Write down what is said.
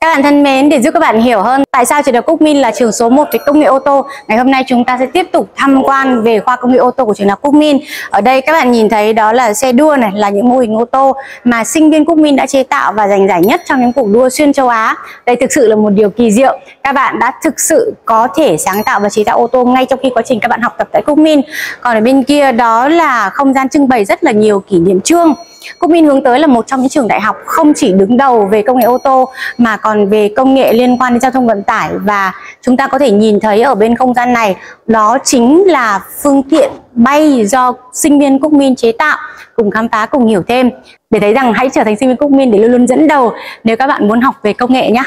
Các bạn thân mến, để giúp các bạn hiểu hơn tại sao trường đại học Quốc Minh là trường số 1 về công nghệ ô tô, ngày hôm nay chúng ta sẽ tiếp tục tham quan về khoa công nghệ ô tô của trường đại học Quốc Minh. Ở đây các bạn nhìn thấy đó là xe đua này, là những mô hình ô tô mà sinh viên Quốc Minh đã chế tạo và giành giải nhất trong những cuộc đua xuyên châu Á. Đây thực sự là một điều kỳ diệu. Các bạn đã thực sự có thể sáng tạo và chế tạo ô tô ngay trong khi quá trình các bạn học tập tại Quốc Minh. Còn ở bên kia đó là không gian trưng bày rất là nhiều kỷ niệm trương cũng Min hướng tới là một trong những trường đại học không chỉ đứng đầu về công nghệ ô tô, mà còn về công nghệ liên quan đến giao thông vận tải và chúng ta có thể nhìn thấy ở bên không gian này, đó chính là phương tiện bay do sinh viên Cúc Min chế tạo, cùng khám phá, cùng hiểu thêm để thấy rằng hãy trở thành sinh viên Cúc Min để luôn luôn dẫn đầu nếu các bạn muốn học về công nghệ nhé.